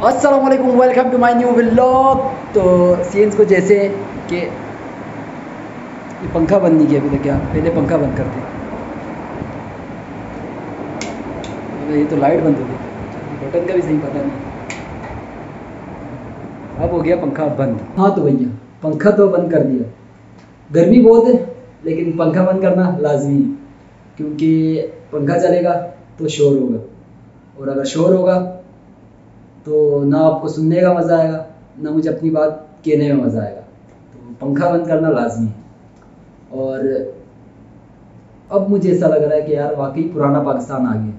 अस्सलाम वालेकुम welcome to my new vlog तो सीन्स को जैसे कि ये पंखा बंद नहीं किया अभी तक, क्या? पहले पंखा बंद करते ये तो लाइट बंद हो गई। बटन का भी सही पता नहीं। अब हो गया पंखा बंद। हाँ तो भैया, पंखा तो बंद कर दिया। गर्मी बहुत है, लेकिन पंखा बंद करना लाजमी है, क्योंकि पंखा चलेगा तो शोर होगा। और अगर शोर होगा तो ना आपको सुनने का मज़ा आएगा, ना मुझे अपनी बात कहने में मज़ा आएगा। तो पंखा बंद करना लाजमी है। और अब मुझे ऐसा लग रहा है कि यार वाकई पुराना पाकिस्तान आ गया।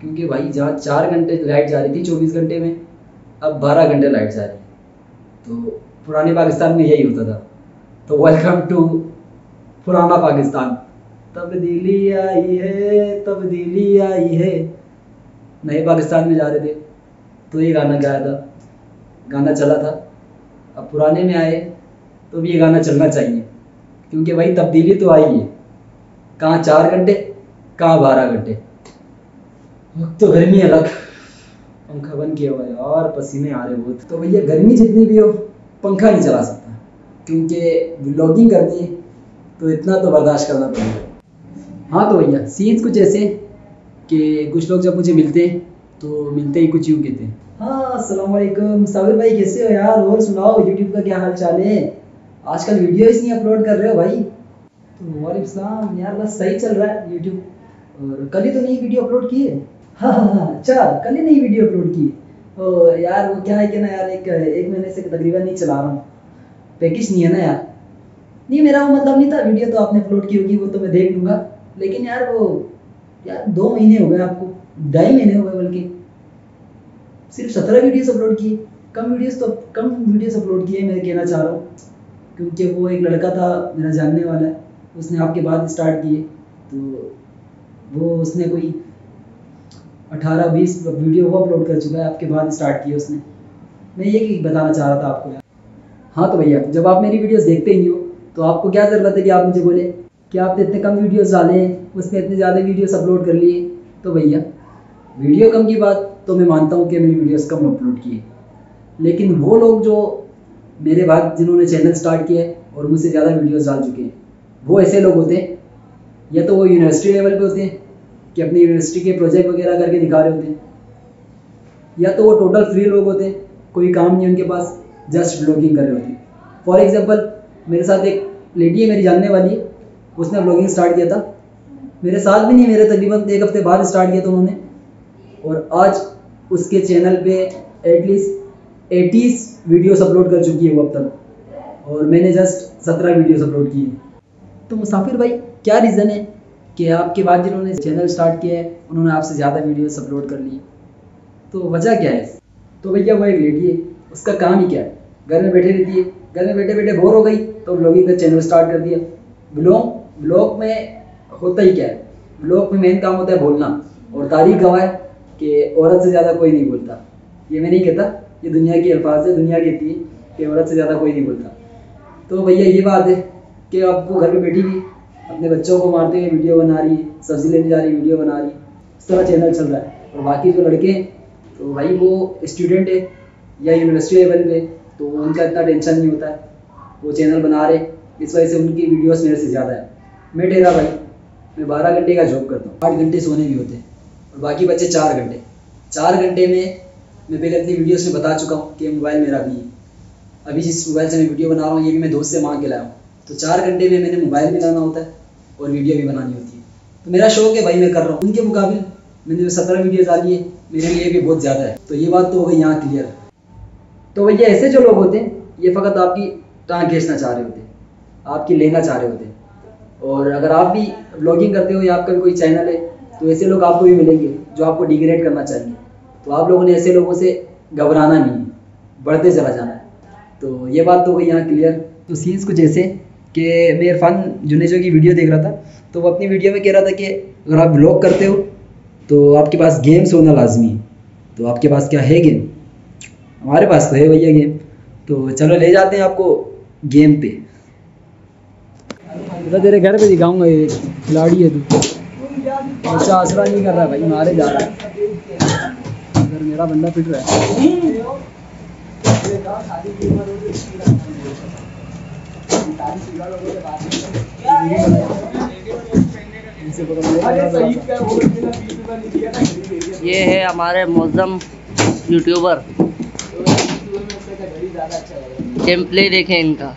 क्योंकि भाई जहाँ चार घंटे लाइट जा रही थी चौबीस घंटे में, अब बारह घंटे लाइट जा रही है। तो पुराने पाकिस्तान में यही होता था। तो वेलकम टू पुराना पाकिस्तान। तब्दीली आई है, तब्दीली आई है। नए पाकिस्तान में जा रहे थे तो ये गाना गाया था। गाना चला था। अब पुराने में आए तो भी ये गाना चलना चाहिए, क्योंकि भाई तब्दीली तो आई है। कहाँ चार घंटे, कहाँ बारह घंटे। वक्त तो गर्मी अलग पंखा बंद किया हुआ है, और पसीने आ रहे बहुत। तो भैया, गर्मी जितनी भी हो, पंखा नहीं चला सकता, क्योंकि ब्लॉगिंग करनी है तो इतना तो बर्दाश्त करना पड़ेगा। हाँ तो भैया सीन्स कुछ ऐसे कि कुछ लोग जब मुझे मिलते तो मिलते ही कुछ यूँ कहते हैं। वालेकुम। साबिर भाई, कैसे हो यार? और सुनाओ यूट्यूब का क्या हाल चाल है? आजकल वीडियो नहीं अपलोड कर रहे हो भाई? तो वालेकुम यार, बस सही चल रहा है यूट्यूब और कल ही तो नई वीडियो अपलोड की है। हाँ हाँ हाँ अच्छा कल ही नई वीडियो अपलोड की ओ यार, वो क्या है कि ना यार, एक एक महीने से तकरीबन नहीं चला रहा हूँ। पैकेज नहीं है ना यार। नहीं, मेरा वो मतलब नहीं था वीडियो तो आपने अपलोड की होगी, वो तो मैं देख लूँगा। लेकिन यार, वो यार दो महीने हो गए आपको, ढाई महीने हो गए बल्कि। सिर्फ़ सत्रह वीडियोस अपलोड किए। कम वीडियोस तो कम वीडियोस अपलोड किए मैं कहना चाह रहा हूँ। क्योंकि वो एक लड़का था, मेरा जानने वाला है, उसने आपके बाद स्टार्ट किए। तो वो उसने कोई अठारह, बीस वीडियो वो अपलोड कर चुका है, आपके बाद स्टार्ट किए उसने। मैं ये बताना चाह रहा था आपको यार। हाँ तो भैया, जब आप मेरी वीडियोस देखते ही हो तो आपको क्या ज़रूरत है कि आप मुझे बोले? कि आपने इतने कम वीडियोस डाले हैं उसमें इतने ज़्यादा वीडियोस अपलोड कर लिए तो भैया वीडियो कम की बात तो मैं मानता हूँ कि मेरी वीडियोस कम अपलोड किए लेकिन वो लोग जो मेरे बाद जिन्होंने चैनल स्टार्ट किया है और मुझसे ज़्यादा वीडियोस डाल चुके हैं, वो ऐसे लोग होते हैं, या तो वो यूनिवर्सिटी लेवल पे होते हैं, कि अपनी यूनिवर्सिटी के प्रोजेक्ट वगैरह करके दिखा रहे होते हैं, या तो वो टोटल फ्री लोग होते हैं, कोई काम नहीं उनके पास जस्ट ब्लॉगिंग कर रहे होते हैं। फॉर एग्ज़ाम्पल मेरे साथ एक लेडी है, मेरी जानने वाली उसने ब्लॉगिंग स्टार्ट किया था। मेरे साथ भी नहीं, मेरे तकरीबन एक हफ़्ते बाद स्टार्ट किया था उन्होंने। और आज उसके चैनल पे एटलीस्ट एटीज़ वीडियोस अपलोड कर चुकी है वो अब तक। और मैंने जस्ट सत्रह वीडियोस अपलोड किए तो मुसाफिर भाई, क्या रीज़न है कि आपके बाद जिन्होंने चैनल स्टार्ट किया है, उन्होंने आपसे ज़्यादा वीडियोस अपलोड कर लिए? तो वजह क्या है? तो भैया, वो एक लेडी है। उसका काम ही क्या है? घर में बैठे रहती है। घर में बैठे बैठे बोर हो गई तो ब्लॉगिंग का चैनल स्टार्ट कर दिया। ब्लॉग ब्लॉग में होता ही क्या है? ब्लॉग में मेन काम होता है बोलना। और तारीख गवाह है कि औरत से ज़्यादा कोई नहीं बोलता। ये मैं नहीं कहता, ये दुनिया की अल्फाज है, दुनिया कहती है कि औरत से ज़्यादा कोई नहीं बोलता। तो भैया, ये बात है कि आपको घर में बैठी हुई अपने बच्चों को मारते हुए वीडियो बना रही है सब्ज़ी लेने जा रही, वीडियो बना रही, इस तरह चैनल चल रहा है। और बाकी जो लड़के हैं तो भाई वो स्टूडेंट है या यूनिवर्सिटी लेवल पे तो उनका इतना टेंशन नहीं होता है। वो चैनल बना रहे, इस वजह से उनकी वीडियोस मेरे से ज़्यादा है। मैं ठहरा भाई, मैं बारह घंटे का जॉब करता हूँ। आठ घंटे सोने भी होते हैं। और बाकी बचे चार घंटे। चार घंटे में मैं पहले अपनी वीडियोस में बता चुका हूँ कि मोबाइल मेरा भी है। अभी जिस मोबाइल से मैं वीडियो बना रहा हूँ, ये भी मैं दोस्त से मांग के लाया हूँ। तो चार घंटे में मैंने मोबाइल भी लाना होता है और वीडियो भी बनानी होती है। तो मेरा शौक है भाई, मैं कर रहा हूँ। उनके मुकाबले मैंने जो सत्रह वीडियो डाली है, मेरे लिए भी बहुत ज़्यादा है। तो ये बात तो हो गई यहाँ क्लियर तो भैया, ऐसे जो लोग होते हैं, ये फ़कत आपकी टाँग खींचना चाह रहे होते हैं, आपकी लेना चाह रहे होते हैं। और अगर आप भी ब्लॉगिंग करते हो या आपका भी कोई चैनल है तो ऐसे लोग आपको भी मिलेंगे जो आपको डिग्रेड करना चाहिए तो आप लोगों ने ऐसे लोगों से घबराना नहीं है, बढ़ते चला जाना है। तो ये बात तो गई यहाँ क्लियर तो सीन्स कुछ ऐसे कि मैं इरफान जुनेजो की वीडियो देख रहा था तो वो अपनी वीडियो में कह रहा था कि अगर आप ब्लॉग करते हो तो आपके पास गेम्स होना लाजमी है। तो आपके पास क्या है गेम हमारे पास तो है भैया गेम तो चलो ले जाते हैं आपको गेम पे। तो तेरे घर पे दिखाऊँगा ये खिलाड़ी है तू। अच्छा आसरा नहीं कर रहा भाई, मारे जा रहा है। इधर मेरा बंदा पिट रहा है। ये है हमारे मौजम यूट्यूबर गेम प्ले देखें इनका।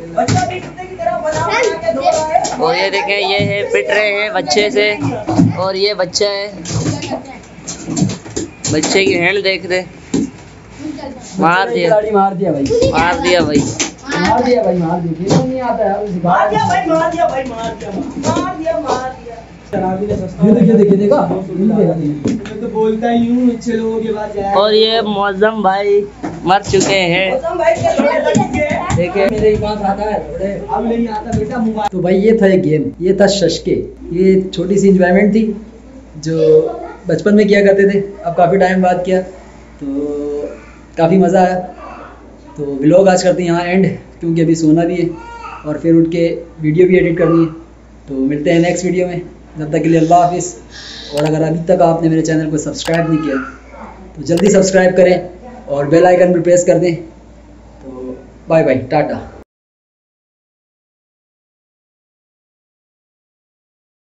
और ये देखें ये है पिट रहे हैं बच्चे से और ये बच्चा है। बच्चे की हैंड देख रहे। मार दिया। मार दिया भाई। मार दिया भाई मार दिया भाई मार दिया नहीं आता उसे मार दिया भाई मार दिया भाई मार दिया मार दिया मार दिया ये देखिए देखिए देखा तो बोलता ही हूँ अच्छे लोगों के पास और ये मौजम भाई मर चुके हैं है थोड़े। नहीं आता बेटा मोबाइल। तो भाई ये था एक गेम। ये था शशके। ये छोटी सी इंजॉयमेंट थी जो बचपन में किया करते थे। अब काफ़ी टाइम बाद किया। तो काफ़ी मज़ा आया। तो ब्लॉग आज करते हैं यहाँ एंड क्योंकि अभी सोना भी है। और फिर उठ के वीडियो भी एडिट करनी है। तो मिलते हैं नेक्स्ट वीडियो में। जब तक के लिए अल्लाह हाफिज़। और अगर अभी तक आपने मेरे चैनल को सब्सक्राइब नहीं किया तो जल्दी सब्सक्राइब करें। और बेल आइकन पर प्रेस कर दें। Bye bye Tata